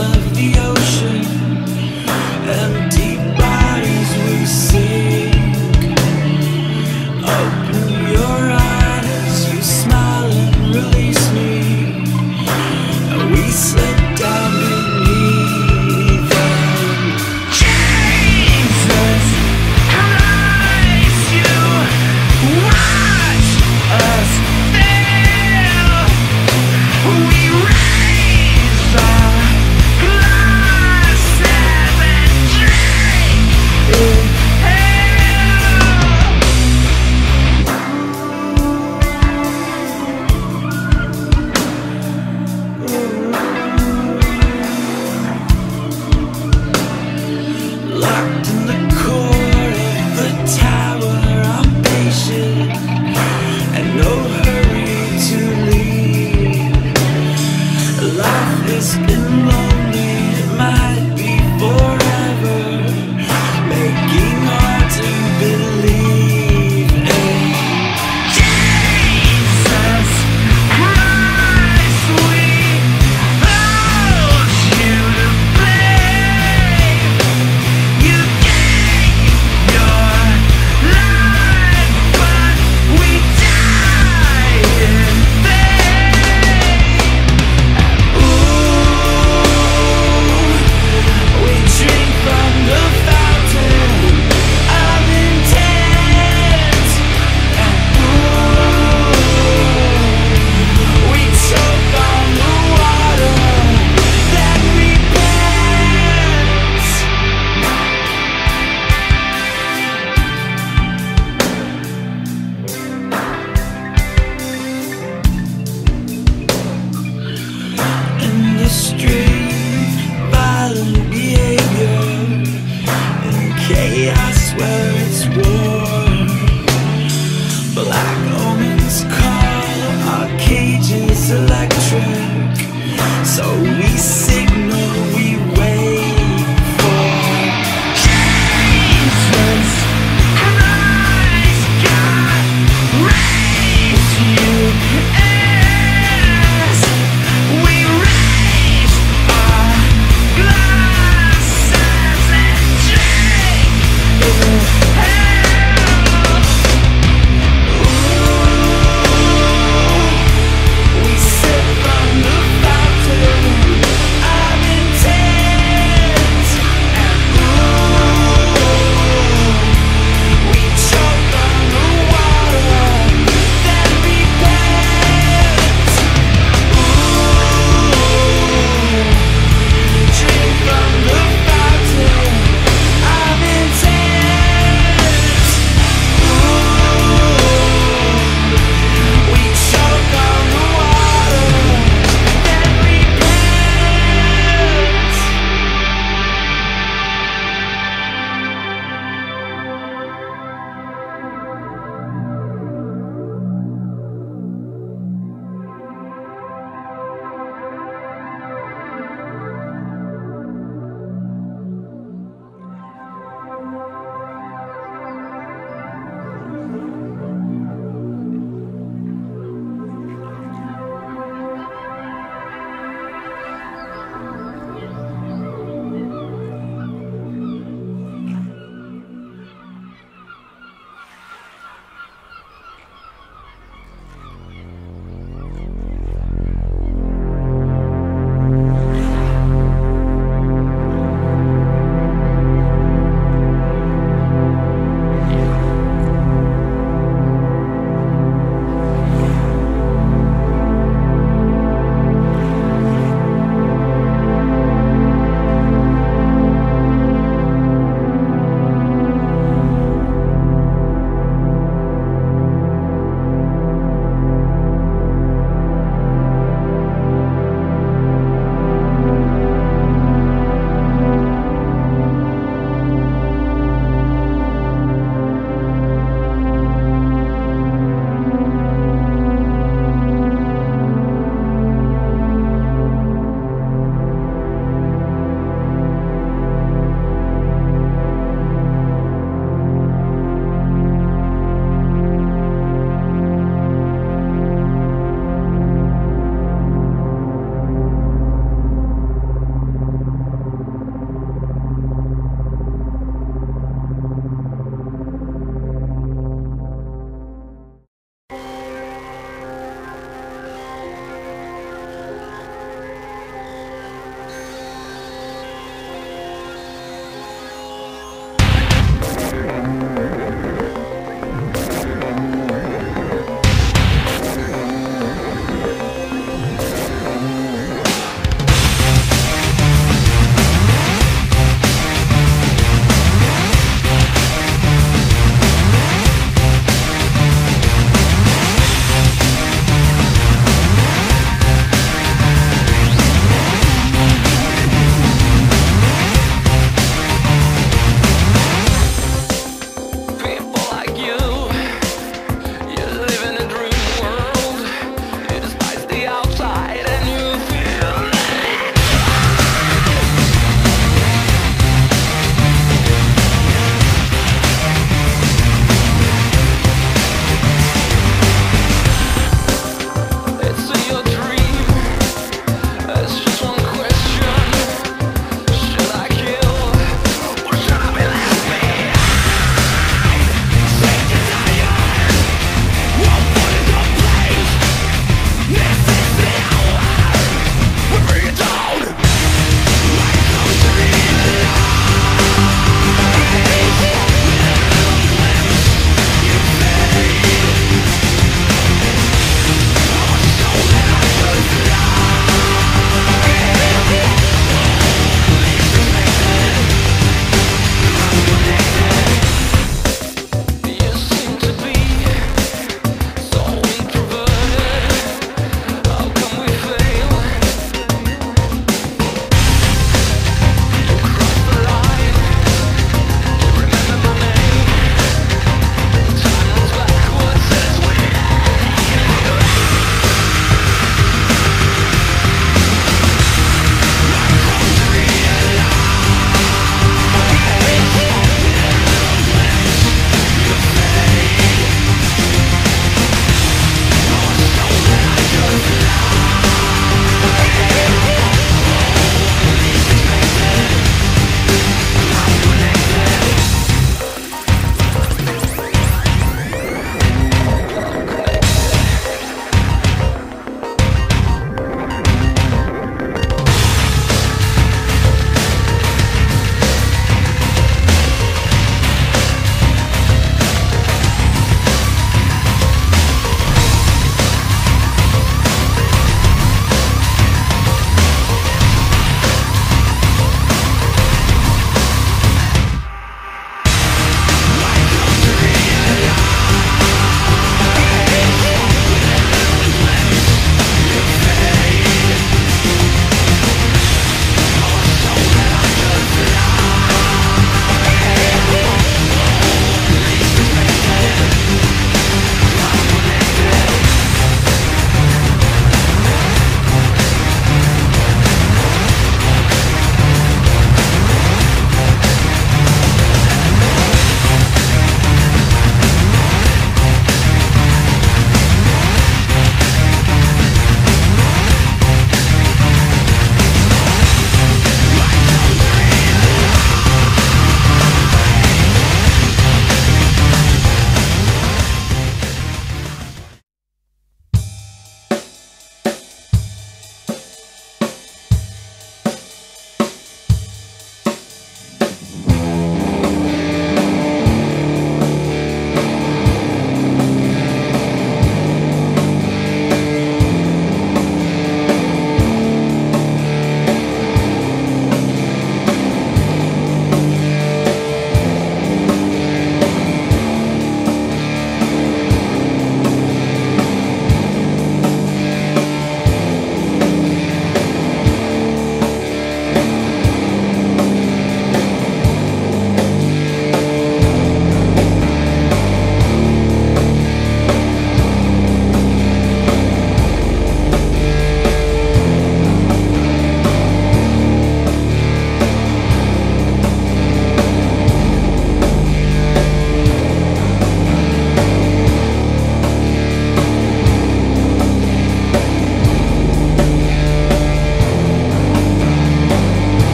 of.